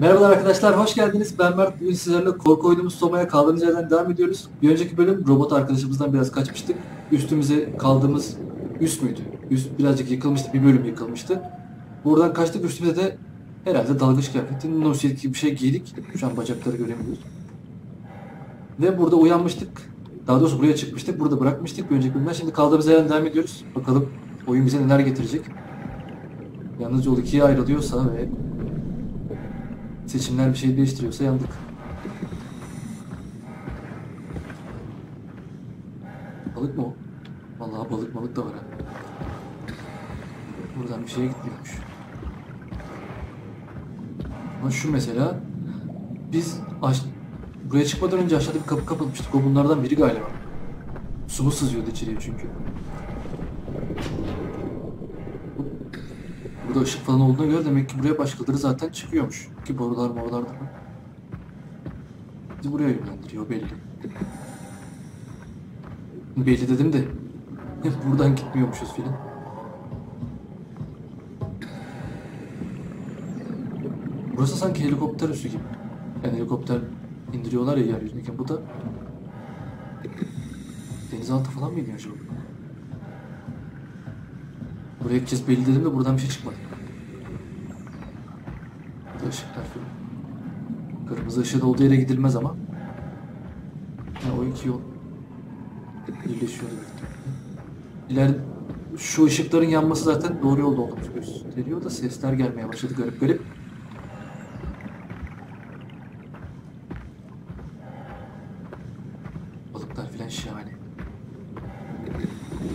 Merhabalar arkadaşlar, hoş geldiniz. Ben Mert. Bugün sizlerle korku oyunumuz Soma'ya kaldığımız yerden devam ediyoruz. Bir önceki bölüm robot arkadaşımızdan biraz kaçmıştık. Üstümüze kaldığımız üst müydü? Üst birazcık yıkılmıştı, bir bölüm yıkılmıştı. Buradan kaçtık, üstümüze de herhalde dalgıç kıyafeti, nosit gibi bir şey giydik. Şu an bacakları göremiyoruz. Ve burada uyanmıştık. Daha doğrusu buraya çıkmıştık, burada bırakmıştık bir önceki bölümden. Şimdi kaldığımız yerden devam ediyoruz. Bakalım oyun bize neler getirecek. Yalnız yol ikiye ayrılıyorsa ve seçimler bir şey değiştiriyorsa yandık. Balık mı o? Vallahi balık balık da var ha. Buradan bir şeye gitmiyormuş. Ama şu mesela biz buraya çıkmadan önce aşağıda bir kapı kapatmıştık. O bunlardan biri galiba. Su mu sızıyordu içeriye çünkü. Burada ışık falan olduğuna göre demek ki buraya başkaları zaten çıkıyormuş. Ki borular morular da. Bizi buraya yönlendiriyor belli. Belli dedim de buradan gitmiyormuşuz filan. Burası sanki helikopter üssü gibi. Yani helikopter indiriyorlar ya yeryüzündeyken bu da denizaltı falan mıydı acaba? Buraya gideceğiz belli dedim de buradan bir şey çıkmadı. Falan. Kırmızı ışığın olduğu yere gidilmez ama. Ha, o iki yol birleşiyor. İler şu ışıkların yanması zaten doğru yolda olduğumuzu gösteriyor da sesler gelmeye başladı garip garip. Balıklar filan şahane.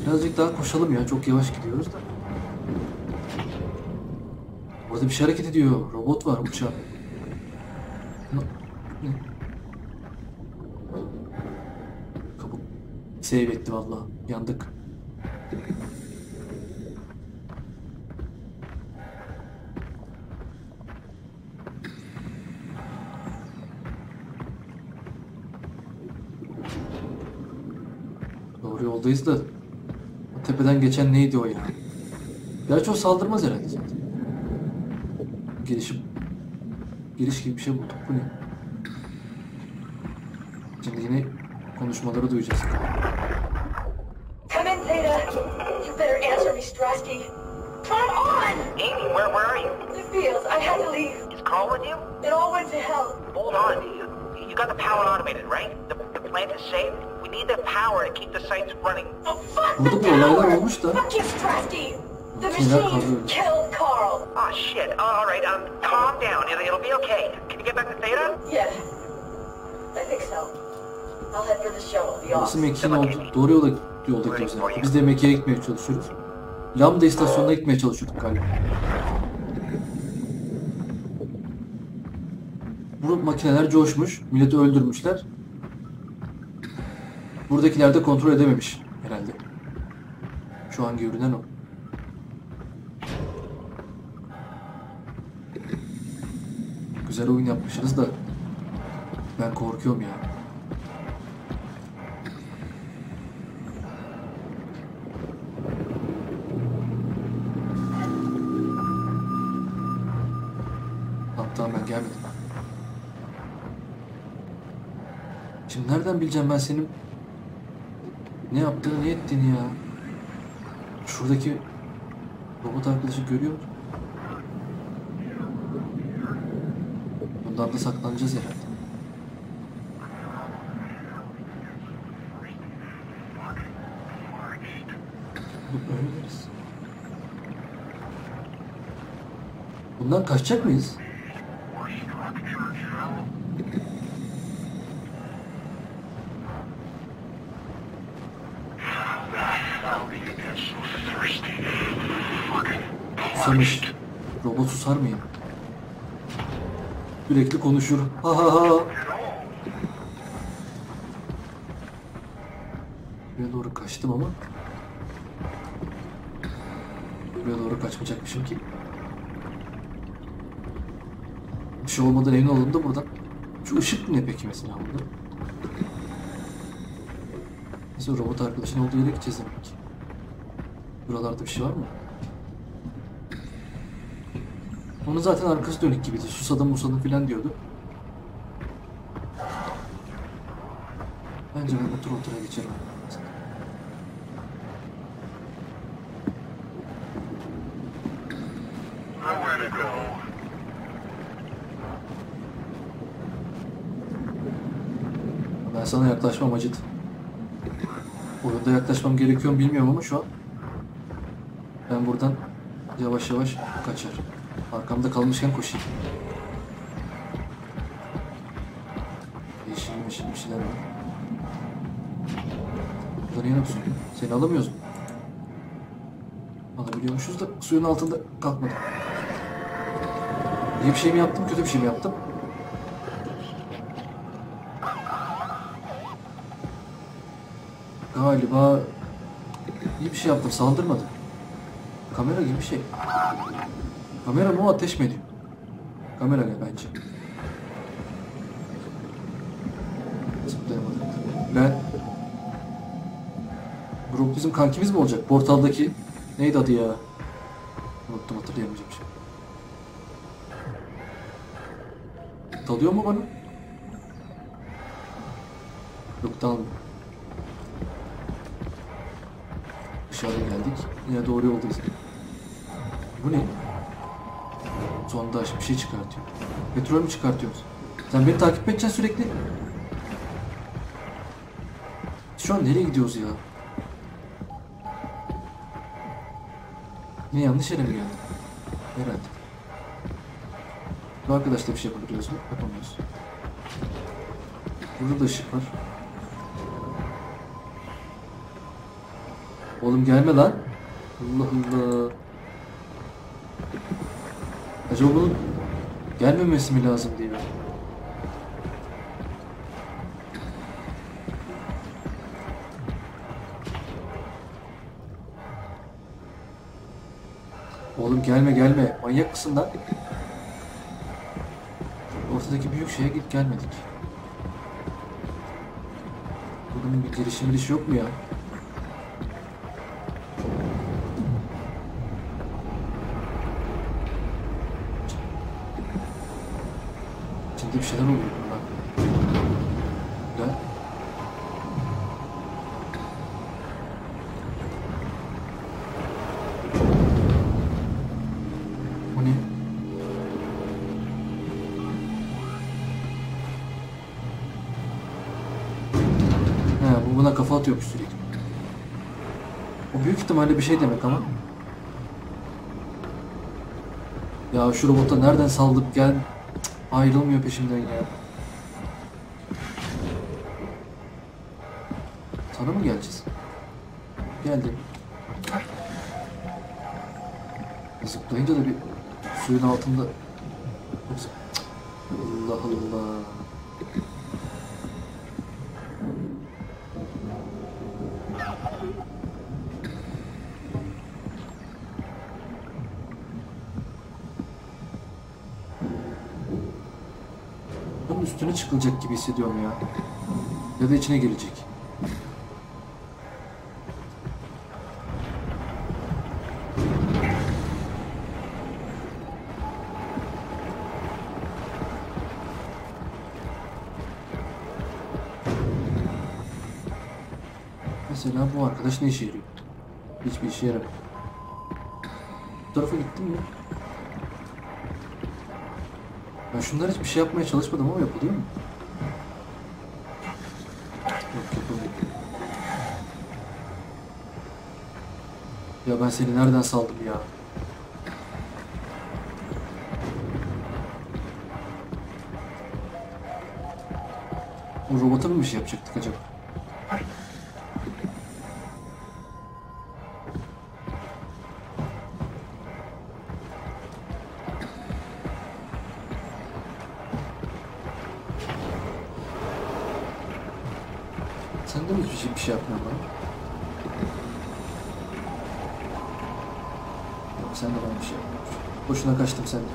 Birazcık daha koşalım ya. Çok yavaş gidiyoruz da. Orada bir şey hareket ediyor. Robot var ne? Kapı save etti valla. Yandık. Doğru yoldayız da o tepeden geçen neydi o ya? Gerçi o saldırmaz herhalde. Girişim. Giriş gibi bir şey bulduk. Bu ne? Şimdi yine konuşmaları duyacağız. Come in, Zeta. You better answer me, Strasky. Come on! Amy, where where are you? The fields. I had to leave. Is Carl with you? It all went to hell. Hold on. You, you got the power automated, right? The, the plant is safe. We need the power to keep the sites running. Oh, fuck the power! Fuck you, Strasky! The machine kalıyor. Shit. All right. Um, calm down. It'll, it'll be okay. Can you get back to Theta? Yeah. I think so. I'll head for the show. I'll be Burası off. Mekiğin oldu. Doğru yola yolda gidiyoruz yani. Biz de Mekiğe gitmeye çalışıyoruz. Lambda istasyonuna gitmeye çalışıyorduk galiba. Bu makineler coşmuş. Milleti öldürmüşler. Buradakiler de kontrol edememiş herhalde. Şu an görünen o. Güzel oyun yapmışsınız da ben korkuyorum ya. Tamam ben gelmedim. Şimdi nereden bileceğim ben senin ne yaptığını, ne ettiğini ya? Şuradaki robot arkadaşı görüyor musun? Bundan da saklanacağız herhalde. Bundan kaçacak mıyız? Susamış. Robot susar mı ya? Sürekli konuşur. Ha ha ha. Buraya doğru kaçtım ama. Buraya doğru kaçmayacakmışım ki. Bir şey olmadan emin olalım da buradan. Şu ışık ne peki mesela burada? Neyse robot arkadaşın olduğu yere gideceğiz demek ki. Buralarda bir şey var mı? Onun zaten arkası dönük gibiydi. Susadım musadım filan diyordu. Bence ben otur otura geçerim. Ben sana yaklaşmam acıt. Oyunda yaklaşmam gerekiyor mu bilmiyorum ama şu an ben buradan yavaş yavaş kaçar. Arkamda kalmışken koşayım. Yeşil yeşil bir şeyler var. Burada niye yoksun? Seni alamıyoruz mu? Alabiliyormuşuz da suyun altında kalkmadım. İyi bir şey mi yaptım, kötü bir şey mi yaptım? Galiba iyi bir şey yaptım, saldırmadım. Kamera gibi bir şey. Kamera mı o ateş mi ediyor? Kamera gel bence. Zıplayamadım. Ben... Brock bizim kankimiz mi olacak? Portaldaki... Neydi adı ya? Unuttum hatırlayamayacağım şimdi. Dalıyor mu bana? Yok dalmıyor. Dışarıda geldik. Yine doğru yoldayız. Bu ne? Sondaj bir şey çıkartıyor. Petrol mü çıkartıyoruz? Sen beni takip edeceksin sürekli. Şu an nereye gidiyoruz ya? Ne yanlış yere mi geldim? Herhalde. Bu arkadaşla bir şey yapabiliyoruz mu? Yapamıyoruz. Burada da ışık var. Oğlum gelme lan. Allah Allah. Acaba bunun gelmemesi mi lazım diye. Oğlum gelme gelme. Manyak mısın lan? Ortadaki büyük şeye git gelmedik. Bunun bir girişim giriş yok mu ya? İçinde bir şeyler oluyor burada. Güzel. O ne? He, bu buna kafa atıyormuş sürekli. O büyük ihtimalle bir şey demek ama. Ya şu robota nereden saldık gel. Ayrılmıyor peşimden ya. Sana mı geleceğiz? Geldi. Zıplayınca da bir suyun altında... üstüne çıkılacak gibi hissediyorum ya. Ya da içine gelecek. Mesela bu arkadaş ne işe yarıyor? Hiçbir işe yaramıyor. Bu tarafa gittim mi? Ben şunlar hiçbir şey yapmaya çalışmadım ama yapılıyor mu? Ya ben seni nereden saldım ya? O robota mı bir şey yapacaktık acaba? Sen de mi hiçbir şey, bir şey yapmıyorsun bana? Yok sen de bana bir şey yapmıyorsun. Boşuna kaçtım senden.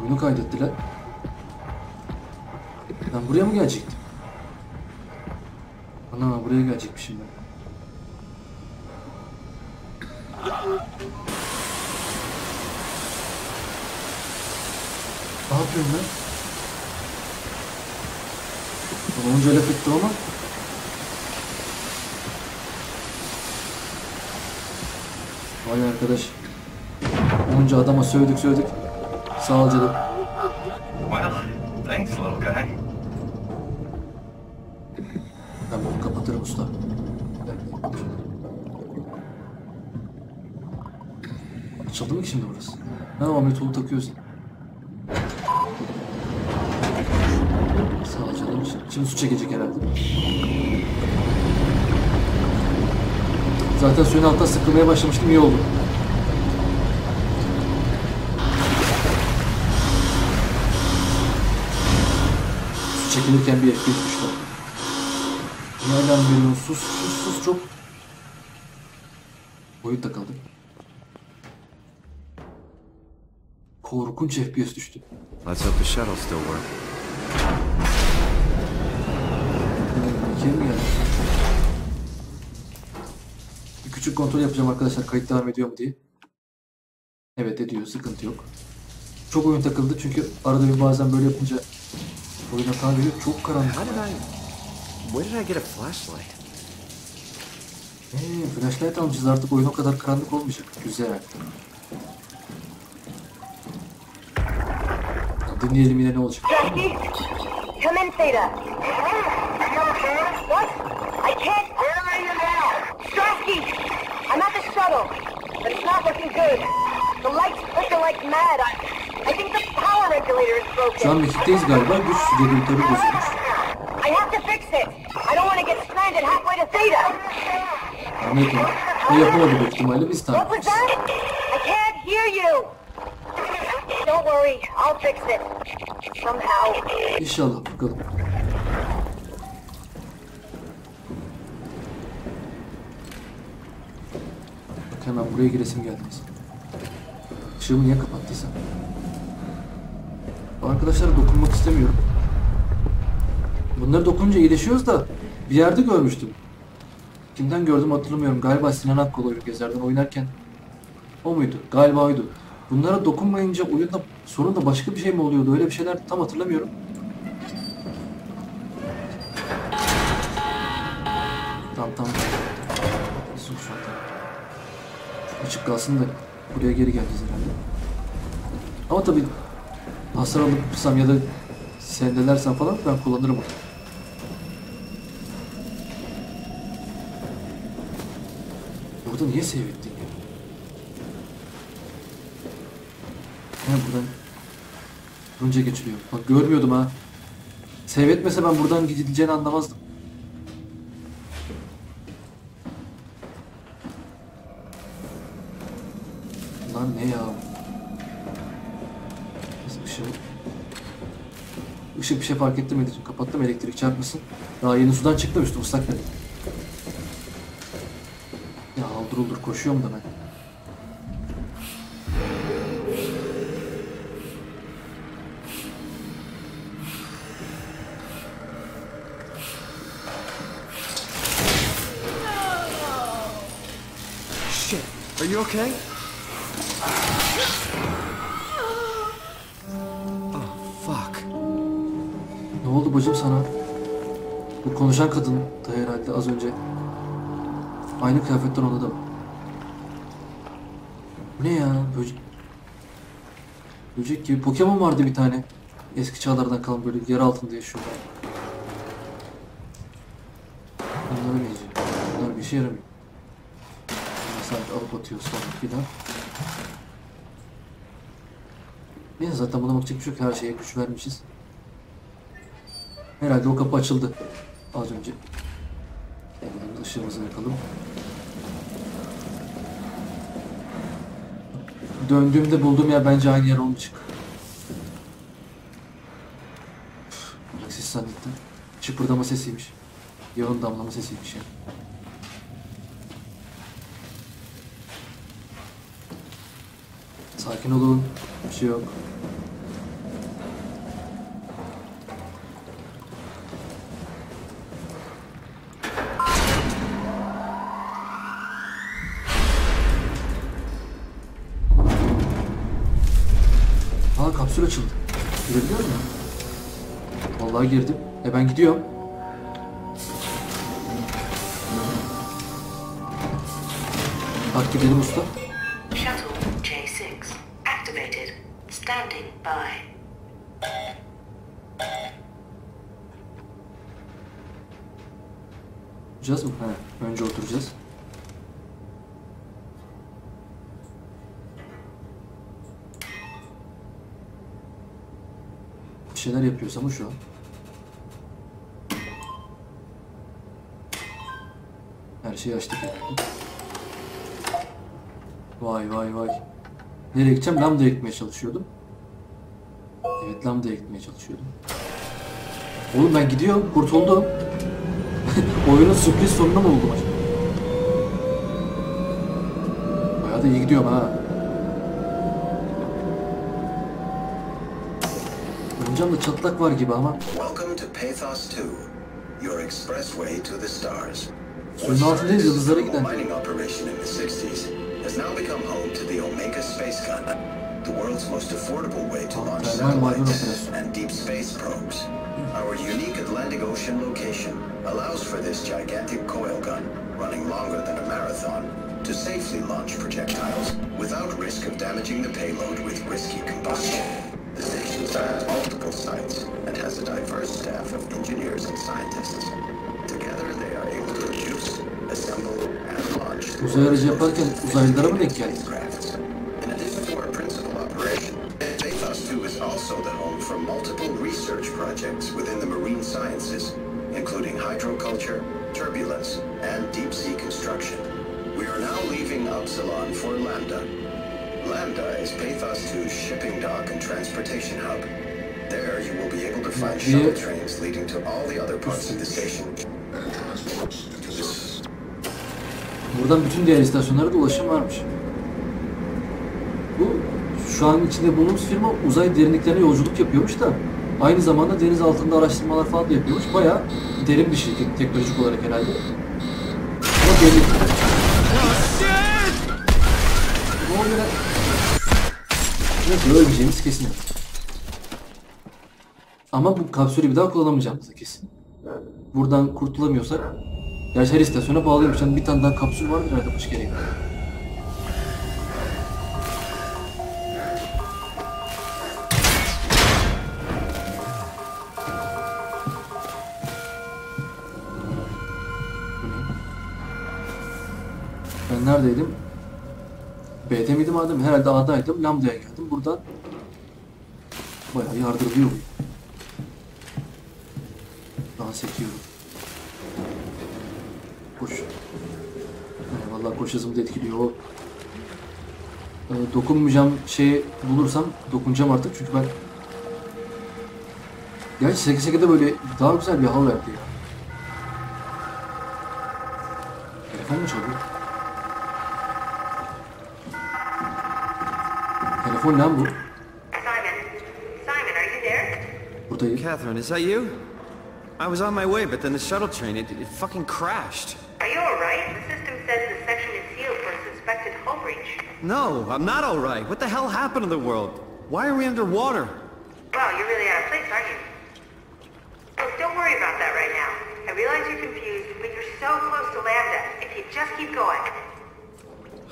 Oyunu kaydettiler. Ben buraya mı gelecektim? Ana buraya gelecekmişim ben. Ettim ama. Vay arkadaş. Onca adama sövdük sövdük. Sağ ol canım. Well, thanks, little guy. Ben bunu kapatırım usta. Açıldı mı ki şimdi burası? Ha Ahmet Ulu takıyorsun. Şimdi su çekecek herhalde. Zaten suyun altında sıkılmaya başlamıştım iyi oldu. Su çekilirken bir FPS düştü. Nereden veriyorsun? Sus sus sus çok. Oyun takıldı. Korkunç FPS düştü. Let's hope the shuttle still works. Mi geldi? Bir küçük kontrol yapacağım arkadaşlar kayıt devam ediyor mu diye. Evet ediyor sıkıntı yok. Çok oyun takıldı çünkü arada bir bazen böyle yapınca oyun hata veriyor. Çok karanlık. How did I... Where did I get a flashlight? Eee flashlight almışız artık oyun o kadar karanlık olmayacak. Güzel. Dinleyelim yine ne olacak. Jackie, come in, Theta. What? I can't. Where are you now? Strasky, I'm at the shuttle, but it's not looking good. The lights flicker like mad. I, I think the power regulator is Şu an broken. mekikteyiz galiba. Güç regülatörü bozulmuş. I have to fix it. I don't want to get stranded halfway to Theta. Anladım. O yapamadı büyük ihtimalle biz What was that? I can't hear you. Don't worry, I'll fix it. İnşallah bakalım. Bak hemen buraya giresim mesela. Işığımı niye kapattıysam. Bu Arkadaşlara dokunmak istemiyorum. Bunları dokununca iyileşiyoruz da bir yerde görmüştüm. Kimden gördüm hatırlamıyorum. Galiba Sinan Akkol oyunu gezerden oynarken. O muydu? Galiba oydu. Bunlara dokunmayınca oyunda sonunda başka bir şey mi oluyordu? Öyle bir şeyler tam hatırlamıyorum. Tamam tamam. Sus şu. Açık kalsın da buraya geri geleceğiz herhalde. Ama tabii hasar alırsam ya da sendelersem falan ben kullanırım onu. Burada niye save Ha buradan Runca geçiliyor. Bak görmüyordum ha. Save etmese ben buradan gidileceğini anlamazdım. Lan ne ya? Biz ışığı... Işık bir şey fark ettirmedi. Kapattım elektrik çarpmasın. Daha yeni sudan çıktım üstüm ıslak benim. Ya aldır koşuyorum da ben. Are you okay? Oh, fuck. Ne oldu bacım sana? Bu konuşan kadın da herhalde az önce. Aynı kıyafetten onda da? Bu ne ya? Böcek. Böcek gibi. Pokemon vardı bir tane. Eski çağlardan kalan böyle yer altında yaşıyorlar. Bunlara benziyor. Bunlar bir işe yaramıyor. Sadece alıp atıyor sonra filan. Neyse zaten buna bakacak bir şey yok. Her şeye güç vermişiz. Herhalde o kapı açıldı. Az önce. Hemen ışığımızı yakalım. Döndüğümde bulduğum yer bence aynı yer olmayacak. Ses zannettim. Çıpırdama sesiymiş. Yağın damlama sesiymiş ya. Sakin olun. Bir şey yok. Aa kapsül açıldı. Girebiliyor muyum? Vallahi girdim. E ben gidiyorum. Takip edelim şu an. Her şeyi açtık. Vay vay vay. Nereye gideceğim? Lambda'ya gitmeye çalışıyordum. Evet Lambda'ya gitmeye çalışıyordum. Oğlum ben gidiyorum. Kurtuldum. Oyunun sürpriz sonuna mı oldum acaba? Bayağı da iyi gidiyorum ha. Çatlak var gibi ama Welcome to Pathos 2, your expressway to the stars. Suyun altındayız, yıldızlara giden. mining operation in the 60s has now become home to the Omega Space Gun, the world's most affordable way to ah, launch satellites and deep space probes. Our unique Atlantic Ocean location allows for this gigantic coil gun, running longer than a marathon, to safely launch projectiles without risk of damaging the payload with risky combustion. Spans multiple sites and has a diverse staff of engineers and scientists. Together they are able to produce, assemble, and launch uzay aracı yaparken uzaylılara mı denk geldik? crafts. In addition to our principal operation, Pathos 2 is also the home for multiple research projects within the marine sciences, including hydroculture, turbulence, and deep sea construction. We are now leaving Upsilon for Lambda. Lambda is Pathos 2's shipping dock and transportation hub. There you will be able to find shuttle trains leading to all the other parts of the station. Buradan bütün diğer istasyonlara da ulaşım varmış. Bu şu an içinde bulunduğumuz firma uzay derinliklerine yolculuk yapıyormuş da aynı zamanda deniz altında araştırmalar falan da yapıyormuş. Bayağı derin bir şirket teknolojik olarak herhalde. Ama belli. Ne oluyor lan? Neyse ölmeyeceğimiz kesin. Ama bu kapsülü bir daha kullanamayacağımız kesin. Buradan kurtulamıyorsak Gerçi her istasyona bağlıymış. Yani bir tane daha kapsül vardır herhalde başka yere. Ben neredeydim? B'de miydim Adem? Herhalde A'daydım. Lambda'ya geldim. Buradan bayağı yardırılıyor bu. Dans ediyorum. Koş. Yani vallahi koş hızımı da etkiliyor. O e, dokunmayacağım şeyi bulursam dokunacağım artık çünkü ben Gerçi Seke Seke'de böyle daha güzel bir hava verdi ya. Telefon mu çalıyor? Telefon lan bu. Simon. Simon, are you there? Buradayım. Catherine, is that you? I was on my way, but then the shuttle train, it, it fucking crashed. Are you alright? The system says the section is sealed for a suspected hull breach. No, I'm not alright. What the hell happened to the world? Why are we underwater? Wow, you're really out of place, aren't you? Look, don't worry about that right now. I realize you're confused, but you're so close to Lambda. If you just keep going.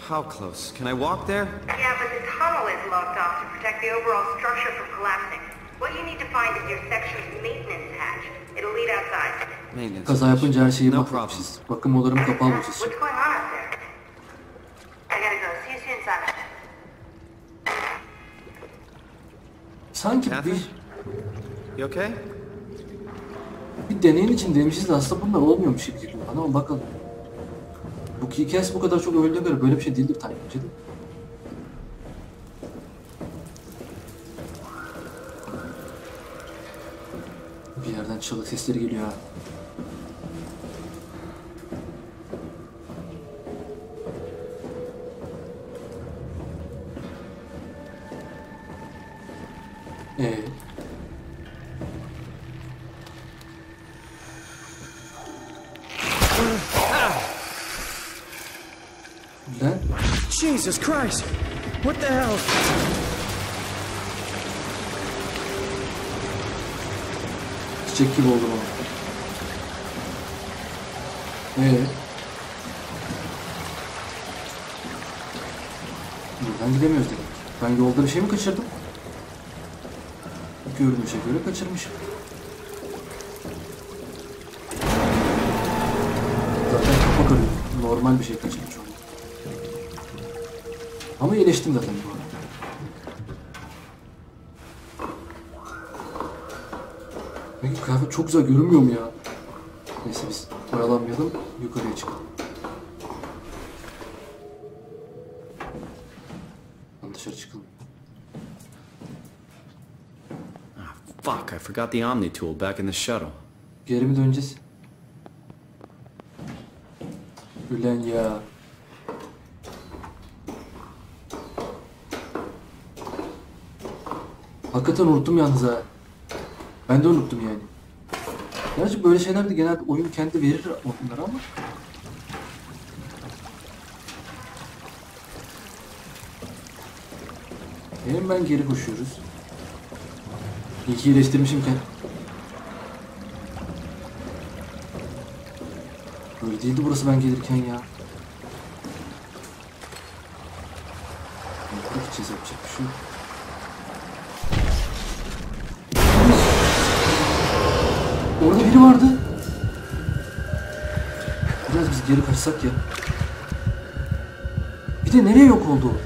How close? Can I walk there? Yeah, but the tunnel is locked off to protect the overall structure from collapsing. What you need to find is your section's maintenance hatch. It'll lead outside. Maintenance. Kaza yapınca her şeyi No mahvetmişiz. Bakım odalarım kapalı olacağız. What's going on out there? I gotta go. See you soon, Simon. Sanki Catherine? bir, You okay? bir deneyin içindeymişiz de aslında bunlar olmuyormuş gibi geliyor ama bakalım. Bu hikayesi bu kadar çok övüldüğüne göre böyle bir şey değildir bence de. Bir yerden çığlık sesleri geliyor. Jesus Christ! What the hell? Çiçek gibi oldu bana. Ee? Buradan gidemiyoruz demek. Ben yolda bir şey mi kaçırdım? Görünüşe göre kaçırmışım. Zaten kafa. Normal bir şey kaçırmış oldu. İyileştim zaten bu arada. Peki kıyafet çok güzel görünmüyor mu ya? Neyse biz oyalanmayalım, yukarıya çıkalım. Lan Dışarı çıkalım. Fuck, I forgot the Omni tool back in the shuttle. Geri mi döneceğiz? Ulan ya. Hakikaten unuttum yalnız ha. Ben de unuttum yani. Gerçi böyle şeyler de genelde oyun kendi verir onlara ama. Hemen geri koşuyoruz. İyi ki iyileştirmişim kendimi. Böyle değildi burası ben gelirken ya. Yukarı gideceğiz yapacak bir şey yok. Biri vardı. Biraz biz geri kaçsak ya. Bir de nereye yok oldu o?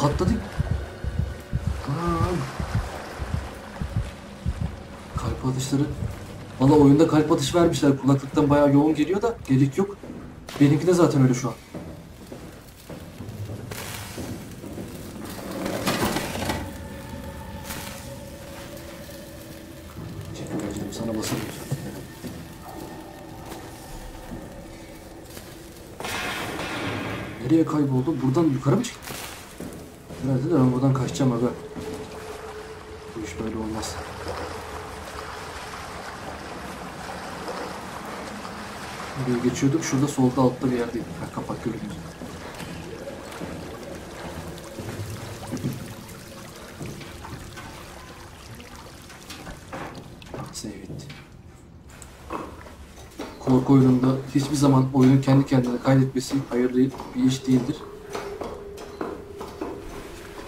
Patladık. Aa. Kalp atışları. Valla oyunda kalp atışı vermişler. Kulaklıktan bayağı yoğun geliyor da gerek yok. Benimki de zaten öyle şu an. Nereye kayboldu? Buradan yukarı mı çıktı? Herhalde de ben buradan kaçacağım aga. Bu iş böyle olmaz. Buraya geçiyorduk. Şurada solda altta bir yerdeydi. Ha, kapak görünüyor. Save it. Korku oyununda hiçbir zaman oyunun kendi kendine kaydetmesi hayırlı bir iş değildir.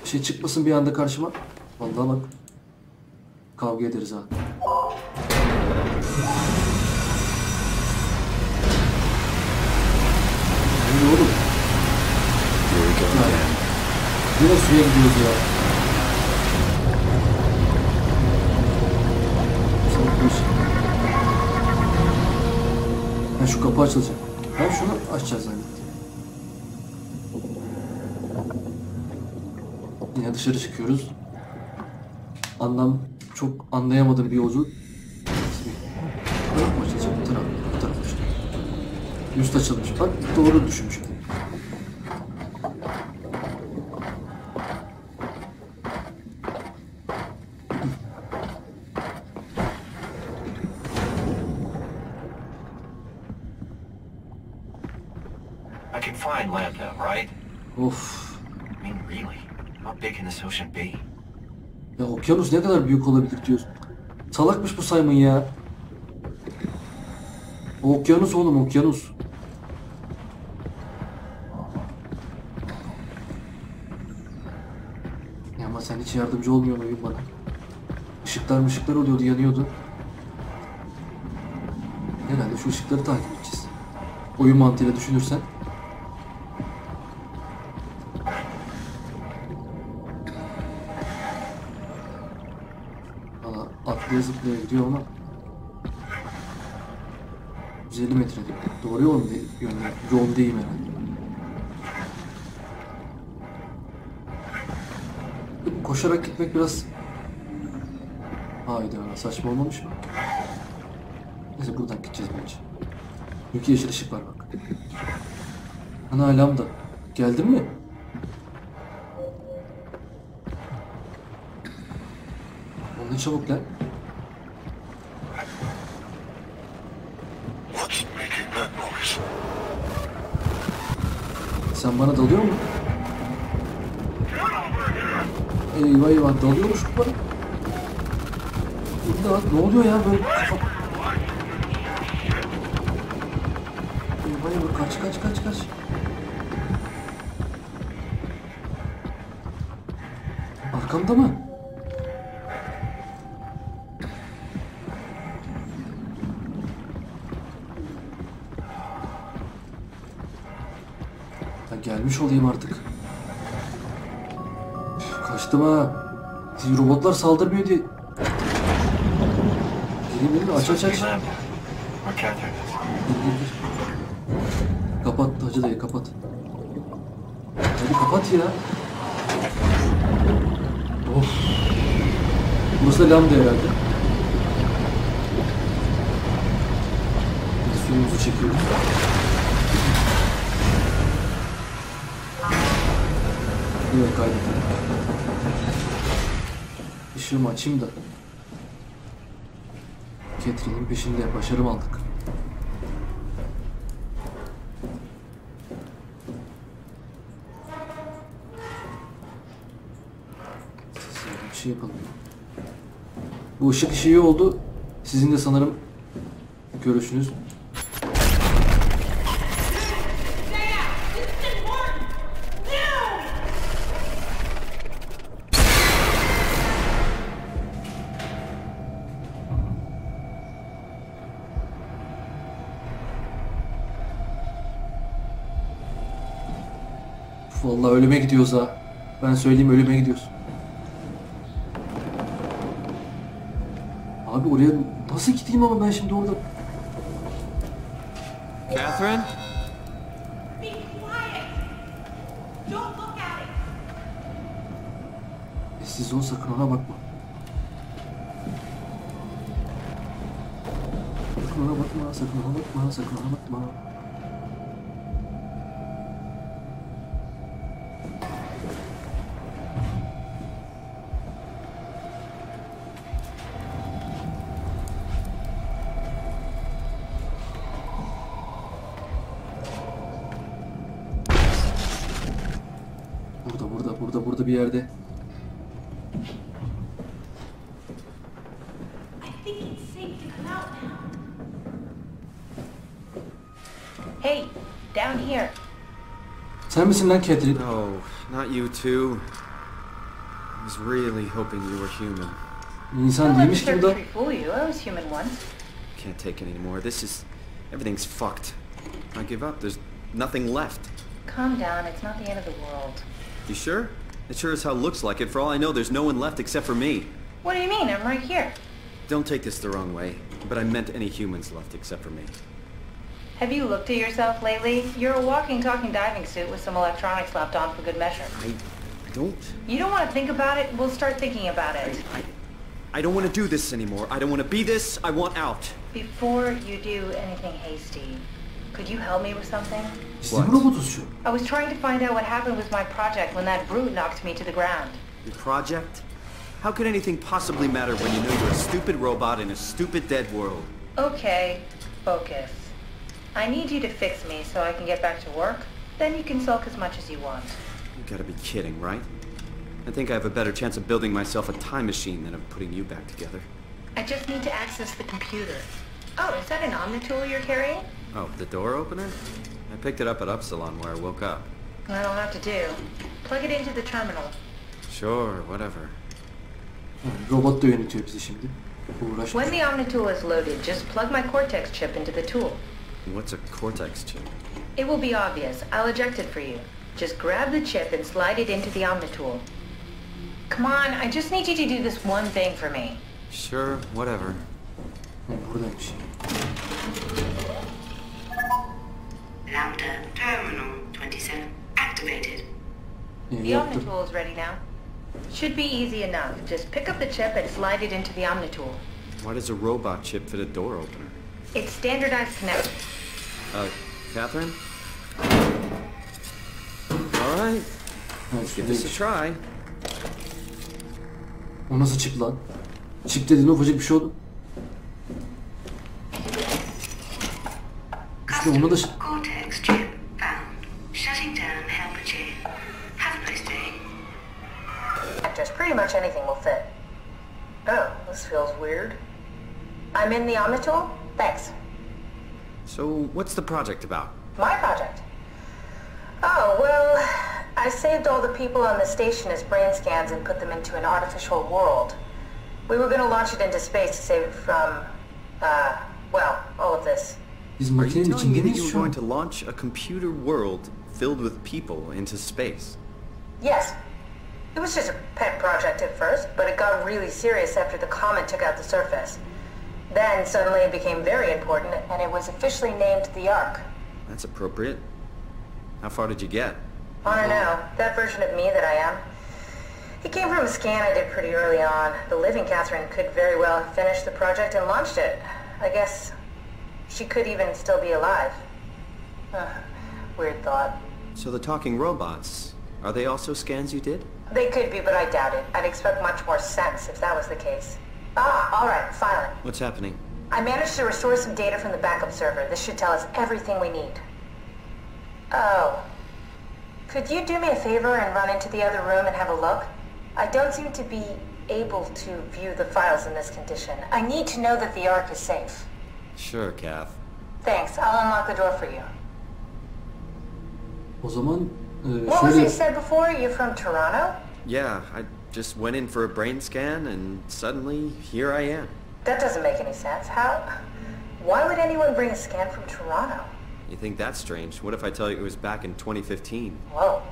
Bir şey çıkmasın bir anda karşıma. Vallahi bak. Kavga ederiz ha. Ne oğlum? Yine suya gidiyoruz ya. Ha şu kapı açılacak. Ben şunu açacağız zannettim. Yine dışarı çıkıyoruz. Anlam çok anlayamadığım bir yolculuk. Taraf mı açılacak? Bu taraf, bu taraf açılacak. Üst açılmış. Bak doğru düşünmüşüm. I can find Lambda, right? Of. I mean, really? How big can this ocean be? Okyanus ne kadar büyük olabilir diyorsun. Salakmış bu Simon ya. Okyanus oğlum okyanus. Ya ama sen hiç yardımcı olmuyorsun oyun bana. Işıklar ışıklar oluyordu yanıyordu. Herhalde şu ışıkları takip edeceğiz. Oyun mantığıyla düşünürsen. Atlaya zıplaya gidiyor ama 150 metre değil. Doğru yol mu değil? Yönde, yoldayım herhalde. Koşarak gitmek biraz... Hayda saçma olmamış mı? Neyse buradan gideceğiz bence. Çünkü yeşil ışık var bak. Ana lambda. Geldin mi? Ne çabuk lan. Sen bana dalıyor mu? Eyvah eyvah dalıyormuş bu bana. Burada ne oluyor ya böyle kafa... Eyvah eyvah kaç kaç kaç kaç. Arkamda mı? Gelmiş olayım artık. Kaçtım ha. Robotlar saldırmıyor diye. Gelin gelin aç aç aç. Kapat Hacı dayı kapat. Hadi kapat ya. Of. Burası da lambda herhalde. Bir suyumuzu çekiyoruz. Yine kaybettim. Işığımı açayım da. Catherine'in peşinde başarım aldık. Bir şey yapalım. Bu ışık işi iyi oldu. Sizin de sanırım görüşünüz. Vallahi ölüme gidiyoruz ha. Ben söyleyeyim ölüme gidiyoruz. Abi oraya nasıl gideyim ama ben şimdi orada... Catherine? Be quiet! Don't look at it! Sessiz ol sakın ona bakma. Sakın ona bakma, sakın ona bakma, sakın ona bakma. Burada, burada, burada, burada bir yerde. I think it's safe to come out now. Hey, down here. Sen misin lan Catherine? No, not you too. I was really hoping you were human. İnsan Don't let the değilmiş ki bu da. fool you. I was human once. Can't take it anymore. This is... Everything's fucked. I give up. There's nothing left. Calm down. It's not the end of the world. You sure? It sure as hell looks like it. For all I know, there's no one left except for me. What do you mean? I'm right here. Don't take this the wrong way, but I meant any humans left except for me. Have you looked at yourself lately? You're a walking, talking diving suit with some electronics slapped on for good measure. I... I don't... You don't want to think about it? We'll start thinking about it. I... I don't want to do this anymore. I don't want to be this. I want out. Before you do anything hasty, could you help me with something? Biz de mi robotuz şu? I was trying to find out what happened with my project when that brute knocked me to the ground. Your project? How could anything possibly matter when you know you're a stupid robot in a stupid dead world? Okay, focus. I need you to fix me so I can get back to work. Then you can sulk as much as you want. You gotta be kidding, right? I think I have a better chance of building myself a time machine than of putting you back together. I just need to access the computer. Oh, is that an Omnitool you're carrying? Oh, the door opener? I picked it up at Upsilon where I woke up. That'll have to do. Plug it into the terminal. Sure, whatever. Robot da yönetiyor bizi şimdi. Uğraş. When the Omnitool is loaded, just plug my Cortex chip into the tool. What's a Cortex chip? It will be obvious. I'll eject it for you. Just grab the chip and slide it into the Omnitool. Come on, I just need you to do this one thing for me. Sure, whatever. Buradaymış. Lambda Terminal 27 activated. The yaptım. Omnitool is ready now. Should be easy enough. Just pick up the chip and slide it into the Omnitool. Why does a robot chip fit a door opener? It's standardized connection. Uh, Catherine? Alright, Let's give this a şuradaymış. try. O nasıl çip lan? Çip dediğin ufacık bir şey oldu. İşte onu da... ş- Cortex chip found. Shutting down helper chain. Have a nice day. Just pretty much anything will fit. Oh, This feels weird. I'm in the Omnitool? Thanks. So, what's the project about? My project. Oh, well, I saved all the people on the station as brain scans and put them into an artificial world. We were going to launch it into space to save it from, uh, well, all of this. Biz Are you telling me that you're şu going to launch a computer world filled with people into space? Yes. It was just a pet project at first, but it got really serious after the comet took out the surface. Then suddenly it became very important, and it was officially named the Ark. That's appropriate. How far did you get? I don't know, that version of me that I am. It came from a scan I did pretty early on. The living Catherine could very well have finished the project and launched it. I guess she could even still be alive. Weird thought. So the talking robots, are they also scans you did? They could be, but I doubt it. I'd expect much more sense if that was the case. Ah, alright, silent. What's happening? I managed to restore some data from the backup server. This should tell us everything we need. Oh. Could you do me a favor and run into the other room and have a look? I don't seem to be able to view the files in this condition. I need to know that the Ark is safe. Sure, Kath. Thanks. I'll unlock the door for you. O zaman e, What was şöyle you said before? You're from Toronto? Yeah, I just went in for a brain scan and suddenly here I am. That doesn't make any sense. How? Why would anyone bring a scan from Toronto? You think that's strange? What if I tell you it was back in 2015? Whoa.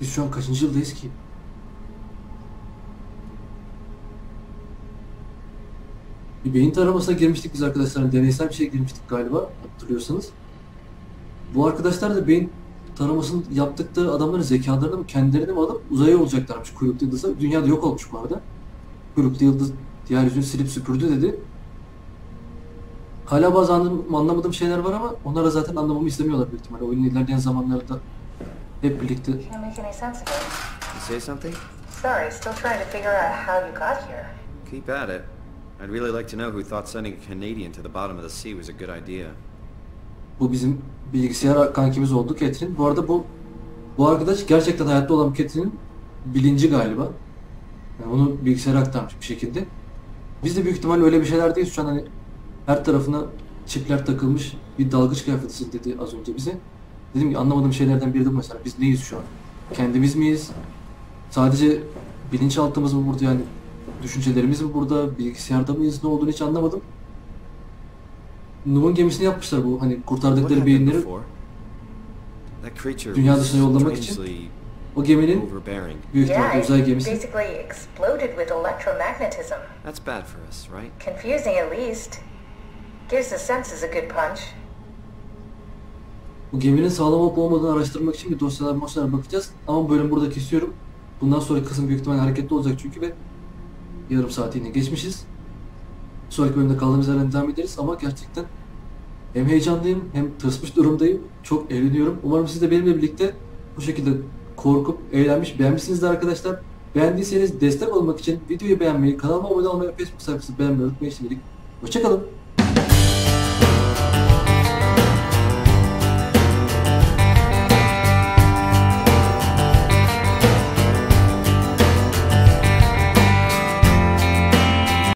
biz şu an kaçıncı yıldayız ki? Bir beyin taramasına girmiştik biz arkadaşlar. Deneysel bir şey girmiştik galiba hatırlıyorsanız. Bu arkadaşlar da beyin taramasını yaptıkları adamların zekalarını mı kendilerini mi alıp uzaya olacaklarmış kuyruklu yıldız'a. Dünyada yok olmuş bu arada. Kuyruklu yıldız yeryüzünü silip süpürdü dedi. Hala bazı anlam- anlamadığım şeyler var ama onlara zaten anlamamı istemiyorlar büyük ihtimalle. Oyunun ilerleyen zamanlarında hep birlikte say something? Sorry, still trying to figure out how you got here. Keep at it. I'd really like to know who thought sending a Canadian to the bottom of the sea was a good idea. Bu bizim bilgisayar kankimiz oldu Catherine. Bu arada bu bu arkadaş gerçekten hayatta olan Catherine'in bilinci galiba. Yani onu bilgisayara aktarmış bir şekilde. Biz de büyük ihtimalle öyle bir şeyler değiliz. Şu an hani her tarafına çipler takılmış bir dalgıç kıyafetisin dedi az önce bize. Dedim ki anlamadığım şeylerden biri de bu mesela. Biz neyiz şu an? Kendimiz miyiz? Sadece bilinçaltımız mı burada yani? Düşüncelerimiz mi burada? Bilgisayarda mıyız? Ne olduğunu hiç anlamadım. Nuh'un gemisini yapmışlar bu hani kurtardıkları beyinleri Dünya dışına yollamak için o geminin büyük Yeah, ihtimalle uzay gemisi. basically exploded with electromagnetism. That's bad for us, right? Confusing at least. Gives the senses a good punch. Bu geminin sağlam olup olmadığını araştırmak için bir dosyalar dosyalar bakacağız. Ama bölüm burada kesiyorum. Bundan sonraki kısım büyük ihtimalle hareketli olacak çünkü ve yarım saat geçmişiz. Sonraki bölümde kaldığımız yerden devam ederiz ama gerçekten hem heyecanlıyım hem tırsmış durumdayım. Çok eğleniyorum. Umarım siz de benimle birlikte bu şekilde korkup eğlenmiş, beğenmişsinizdir arkadaşlar. Beğendiyseniz destek olmak için videoyu beğenmeyi, kanalıma abone olmayı Facebook sayfasını beğenmeyi unutmayın şimdilik. Hoşçakalın.